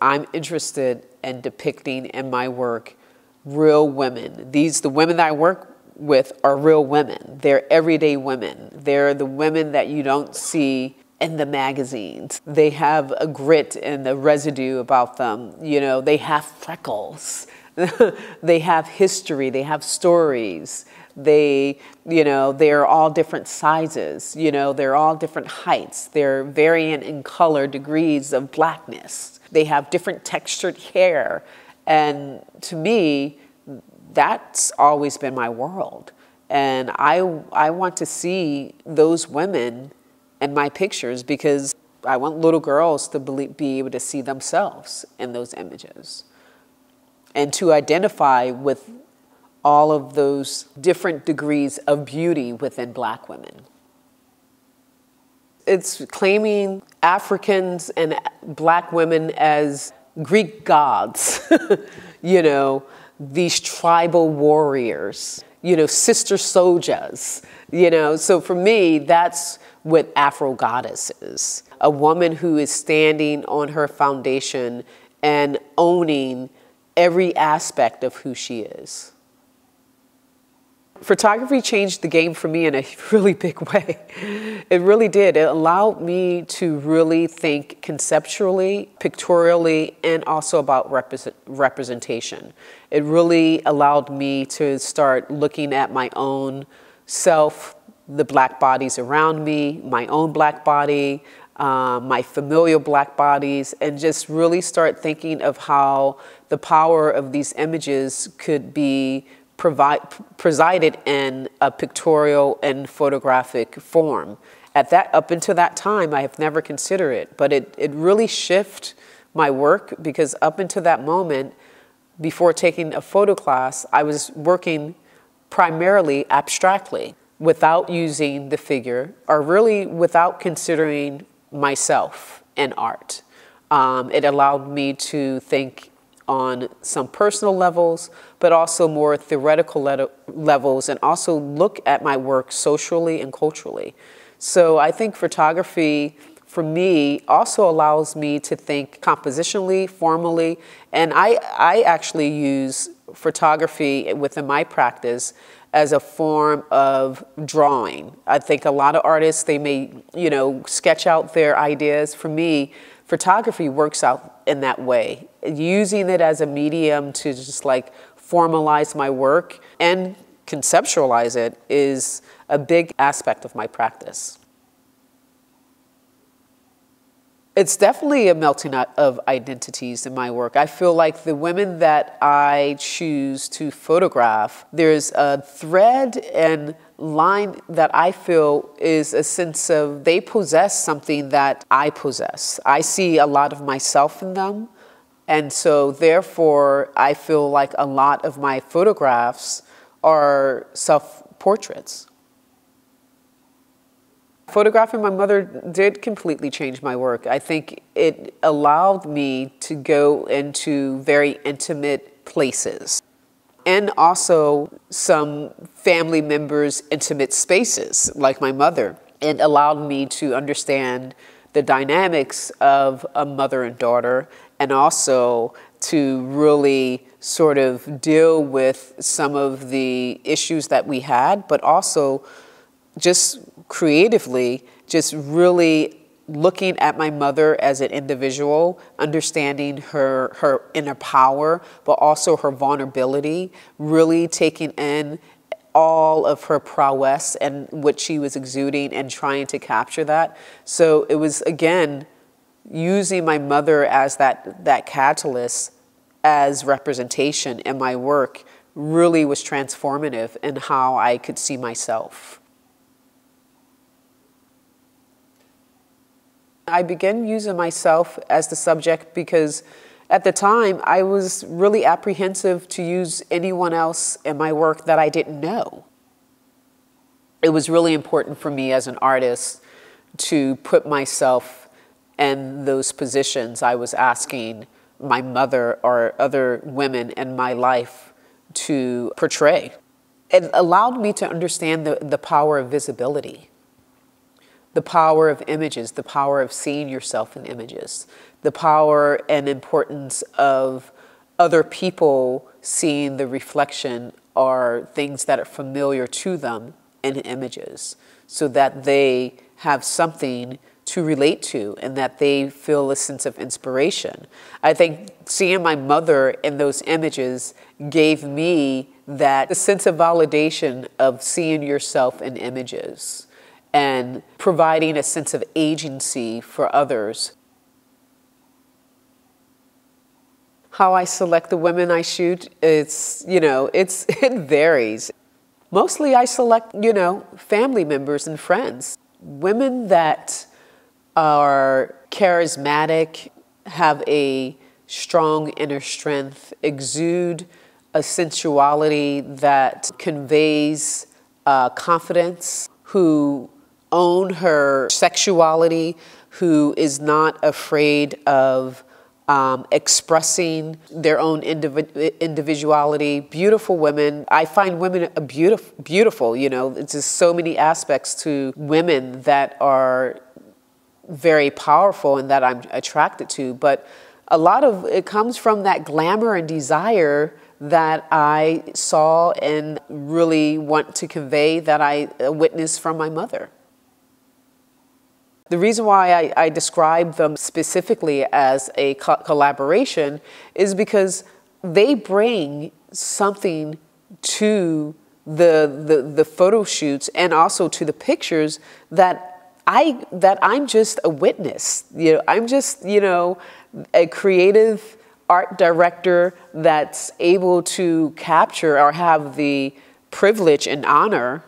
I'm interested in depicting in my work real women. These, the women that I work with are real women. They're everyday women. They're the women that you don't see in the magazines. They have a grit and a residue about them. You know, they have freckles. they have history. They have stories. They, you know, they're all different sizes. You know, they're all different heights. They're variant in color degrees of blackness. They have different textured hair. And to me, that's always been my world. And I, I want to see those women in my pictures because I want little girls to be able to see themselves in those images and to identify with all of those different degrees of beauty within black women. It's claiming Africans and black women as Greek gods, you know, these tribal warriors, you know, sister soldiers, you know. So for me, that's what Afro goddess is a woman who is standing on her foundation and owning every aspect of who she is. Photography changed the game for me in a really big way. It really did. It allowed me to really think conceptually, pictorially, and also about represent representation. It really allowed me to start looking at my own self, the black bodies around me, my own black body, uh, my familial black bodies, and just really start thinking of how the power of these images could be provide, presided in a pictorial and photographic form. At that, up until that time, I have never considered it, but it, it really shifted my work because up until that moment, before taking a photo class, I was working primarily abstractly without using the figure or really without considering myself in art. Um, it allowed me to think on some personal levels, but also more theoretical le levels, and also look at my work socially and culturally. So I think photography, for me, also allows me to think compositionally, formally, and I, I actually use photography within my practice as a form of drawing. I think a lot of artists, they may, you know, sketch out their ideas. For me, photography works out in that way. Using it as a medium to just like formalize my work and conceptualize it is a big aspect of my practice. It's definitely a melting pot of identities in my work. I feel like the women that I choose to photograph, there's a thread and line that I feel is a sense of they possess something that I possess. I see a lot of myself in them. And so, therefore, I feel like a lot of my photographs are self portraits. Photographing my mother did completely change my work. I think it allowed me to go into very intimate places and also some family members' intimate spaces, like my mother, and allowed me to understand the dynamics of a mother and daughter, and also to really sort of deal with some of the issues that we had, but also just creatively, just really looking at my mother as an individual, understanding her, her inner power, but also her vulnerability, really taking in all of her prowess and what she was exuding and trying to capture that. So it was, again, using my mother as that, that catalyst as representation in my work really was transformative in how I could see myself. I began using myself as the subject because at the time I was really apprehensive to use anyone else in my work that I didn't know. It was really important for me as an artist to put myself in those positions I was asking my mother or other women in my life to portray. It allowed me to understand the, the power of visibility the power of images, the power of seeing yourself in images, the power and importance of other people seeing the reflection are things that are familiar to them in images so that they have something to relate to and that they feel a sense of inspiration. I think seeing my mother in those images gave me that sense of validation of seeing yourself in images and providing a sense of agency for others. How I select the women I shoot, it's, you know, it's, it varies. Mostly I select, you know, family members and friends. Women that are charismatic, have a strong inner strength, exude a sensuality that conveys uh, confidence, who own her sexuality, who is not afraid of um, expressing their own individ- individuality. Beautiful women. I find women beautiful. Beautiful. You know, it's just so many aspects to women that are very powerful and that I'm attracted to. But a lot of it comes from that glamour and desire that I saw and really want to convey that I witnessed from my mother. The reason why I, I describe them specifically as a co- collaboration is because they bring something to the, the, the photo shoots and also to the pictures that I that I'm just a witness. You know, I'm just you know a creative art director that's able to capture or have the privilege and honor,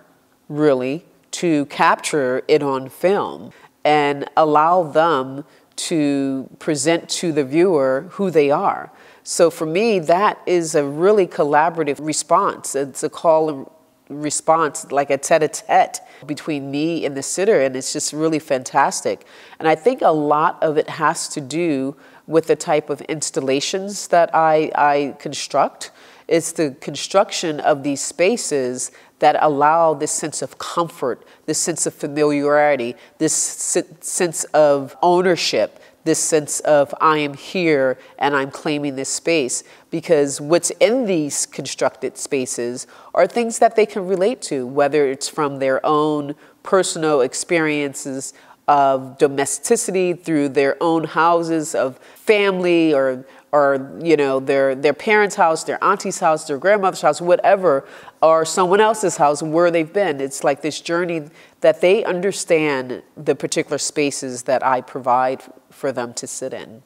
really, to capture it on film and allow them to present to the viewer who they are. So for me, that is a really collaborative response. It's a call response, like a tete a tete between me and the sitter, and it's just really fantastic. And I think a lot of it has to do with the type of installations that I, I construct. It's the construction of these spaces that allow this sense of comfort, this sense of familiarity, this sense of ownership this sense of I am here and I'm claiming this space because what's in these constructed spaces are things that they can relate to, whether it's from their own personal experiences of domesticity through their own houses of family or or you know their their parents' house, their auntie's house, their grandmother's house, whatever, or someone else's house where they've been. It's like this journey that they understand the particular spaces that I provide for them to sit in.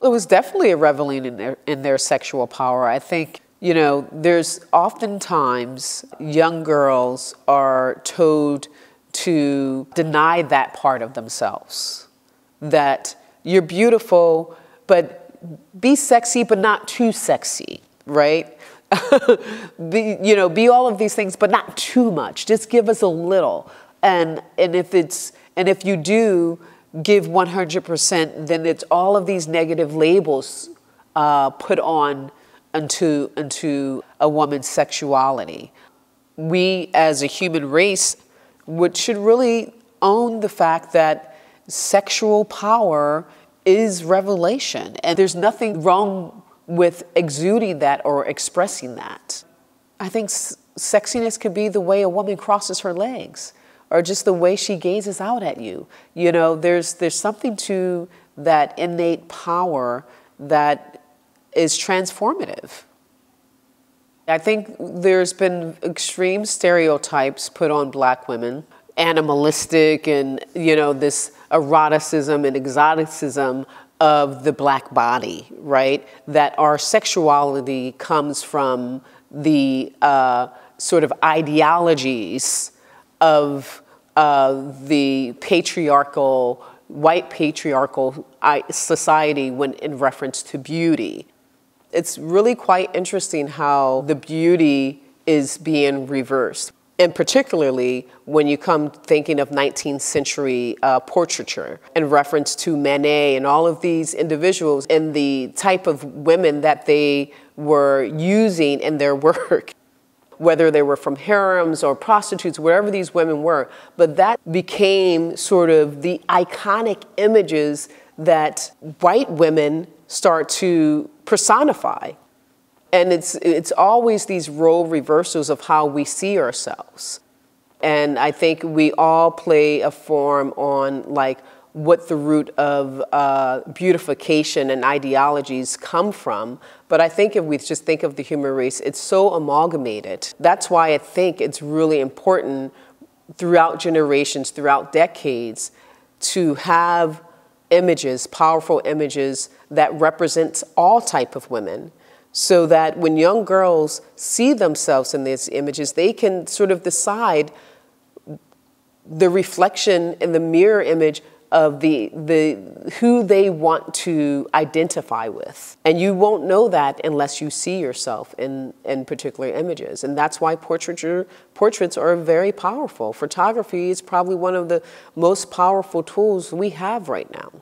It was definitely a reveling in their in their sexual power. I think you know there's oftentimes young girls are told to deny that part of themselves that you're beautiful, but be sexy, but not too sexy, right? be, you know, be all of these things, but not too much. Just give us a little. And, and if it's, and if you do give 100%, then it's all of these negative labels uh, put on into, into a woman's sexuality. We as a human race would, should really own the fact that sexual power is revelation. And there's nothing wrong with exuding that or expressing that. I think sexiness could be the way a woman crosses her legs or just the way she gazes out at you. You know, there's, there's something to that innate power that is transformative. I think there's been extreme stereotypes put on black women, animalistic and, you know, this eroticism and exoticism of the black body, right? That our sexuality comes from the uh, sort of ideologies of uh, the patriarchal, white patriarchal society when in reference to beauty. It's really quite interesting how the beauty is being reversed and particularly when you come thinking of 19th century uh, portraiture in reference to Manet and all of these individuals and the type of women that they were using in their work. whether they were from harems or prostitutes, wherever these women were. But that became sort of the iconic images that white women start to personify. And it's, it's always these role reversals of how we see ourselves. And I think we all play a form on like what the root of uh, beautification and ideologies come from. But I think if we just think of the human race, it's so amalgamated. That's why I think it's really important throughout generations, throughout decades, to have images, powerful images that represents all type of women so that when young girls see themselves in these images, they can sort of decide the reflection in the mirror image of the, the who they want to identify with. And you won't know that unless you see yourself in, in particular images. And that's why portraiture, portraits are very powerful. Photography is probably one of the most powerful tools we have right now.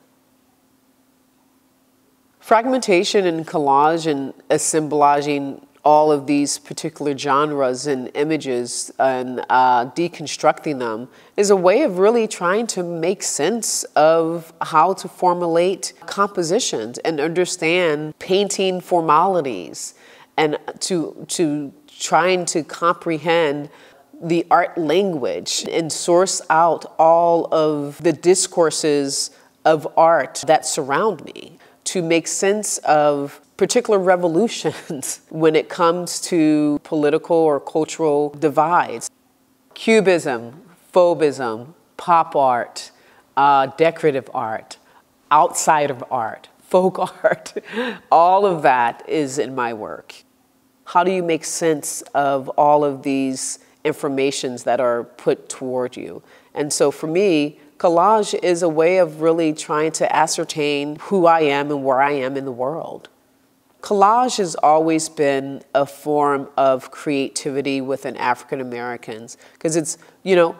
Fragmentation and collage and assemblaging all of these particular genres and images and uh, deconstructing them is a way of really trying to make sense of how to formulate compositions and understand painting formalities and to, to trying to comprehend the art language and source out all of the discourses of art that surround me to make sense of particular revolutions when it comes to political or cultural divides. Cubism, Fauvism, pop art, uh, decorative art, outside of art, folk art, all of that is in my work. How do you make sense of all of these informations that are put toward you? And so for me, collage is a way of really trying to ascertain who I am and where I am in the world. Collage has always been a form of creativity within African Americans because it's, you know,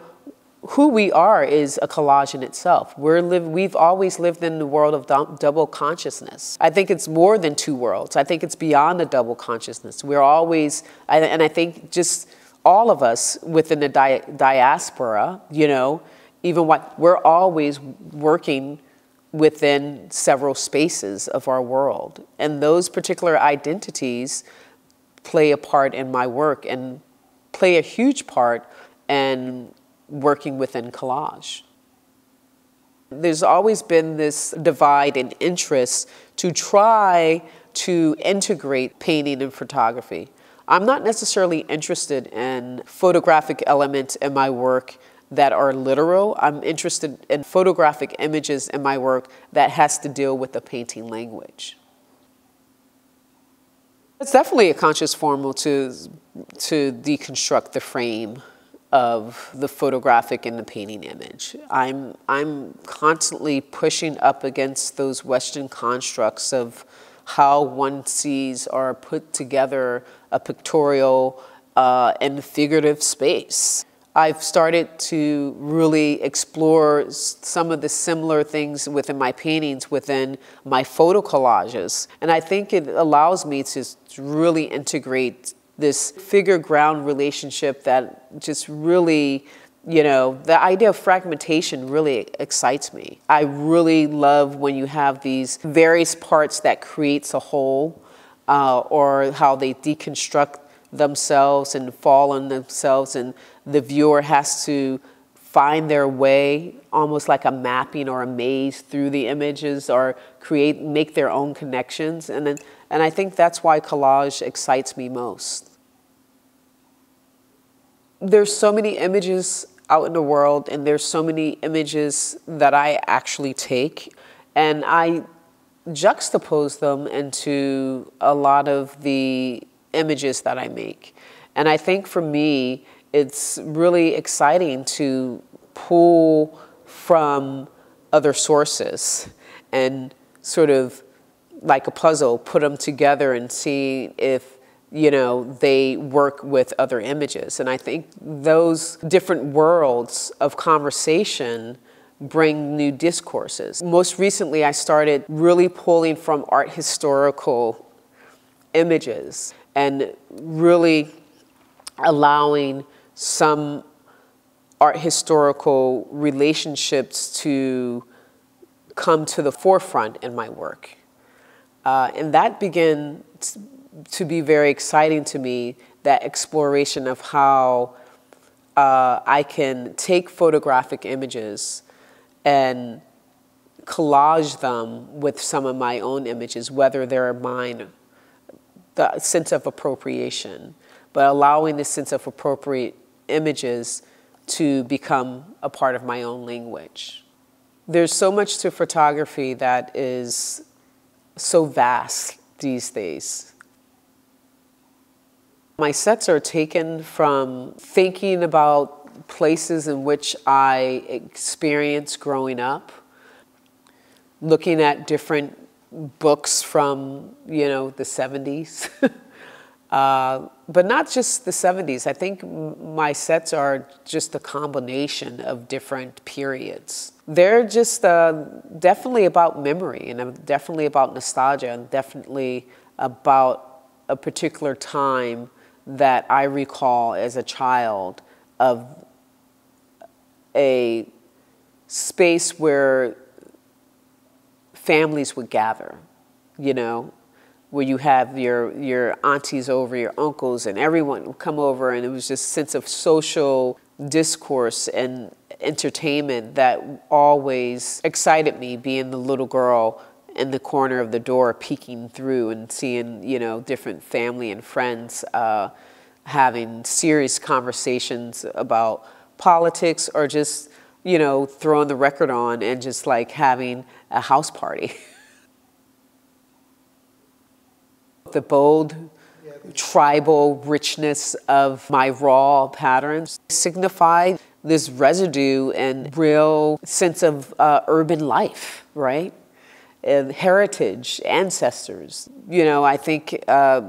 who we are is a collage in itself. We're live, we've always lived in the world of double consciousness. I think it's more than two worlds. I think it's beyond the double consciousness. We're always, and I think just all of us within the di diaspora, you know, even what we're always working within several spaces of our world. And those particular identities play a part in my work and play a huge part in working within collage. There's always been this divide in interest to try to integrate painting and photography. I'm not necessarily interested in photographic elements in my work that are literal. I'm interested in photographic images in my work that has to deal with the painting language. It's definitely a conscious formal to, to deconstruct the frame of the photographic and the painting image. I'm, I'm constantly pushing up against those Western constructs of how one sees or put together a pictorial uh, and figurative space. I've started to really explore some of the similar things within my paintings, within my photo collages. And I think it allows me to really integrate this figure ground relationship that just really you know, the idea of fragmentation really excites me. I really love when you have these various parts that creates a whole uh, or how they deconstruct themselves and fall on themselves and the viewer has to find their way almost like a mapping or a maze through the images or create make their own connections and then, and I think that's why collage excites me most. There's so many images out in the world and there's so many images that I actually take and I juxtapose them into a lot of the images that I make. And I think for me, it's really exciting to pull from other sources and sort of like a puzzle, put them together and see if you know they work with other images. And I think those different worlds of conversation bring new discourses. Most recently, I started really pulling from art historical images and really allowing some art historical relationships to come to the forefront in my work. Uh, and that began to be very exciting to me, that exploration of how uh, I can take photographic images and collage them with some of my own images, whether they're mine, the sense of appropriation, but allowing the sense of appropriate images to become a part of my own language. There's so much to photography that is so vast these days. My sets are taken from thinking about places in which I experienced growing up, looking at different books from, you know, the 70s. uh, but not just the 70s. I think my sets are just a combination of different periods. They're just uh, definitely about memory and definitely about nostalgia and definitely about a particular time that I recall as a child of a space where families would gather, you know, where you have your, your aunties over, your uncles, and everyone would come over, and it was just sense of social discourse and entertainment that always excited me, being the little girl in the corner of the door peeking through and seeing, you know, different family and friends uh, having serious conversations about politics or just, you know, throwing the record on and just like having a house party. the bold, tribal richness of my raw patterns signify this residue and real sense of uh, urban life, right? and heritage, ancestors. You know, I think uh,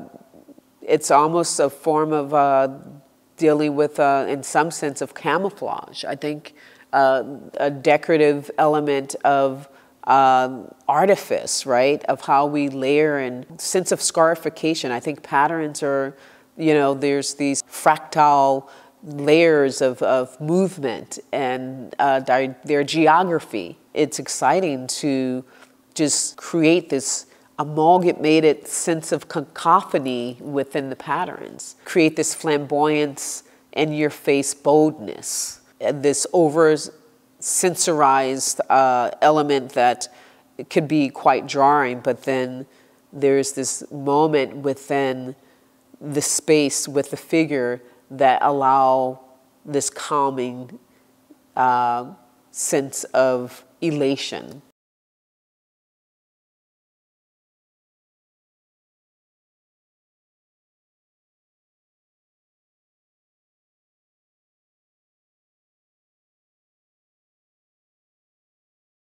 it's almost a form of uh, dealing with, uh, in some sense, of camouflage. I think uh, a decorative element of um, artifice, right, of how we layer and sense of scarification. I think patterns are, you know, there's these fractal layers of, of movement and uh, their geography. It's exciting to just create this amalgamated sense of cacophony within the patterns, create this flamboyance in your face boldness, this over sensorized uh, element that could be quite jarring, but then there's this moment within the space with the figure that allow this calming uh, sense of elation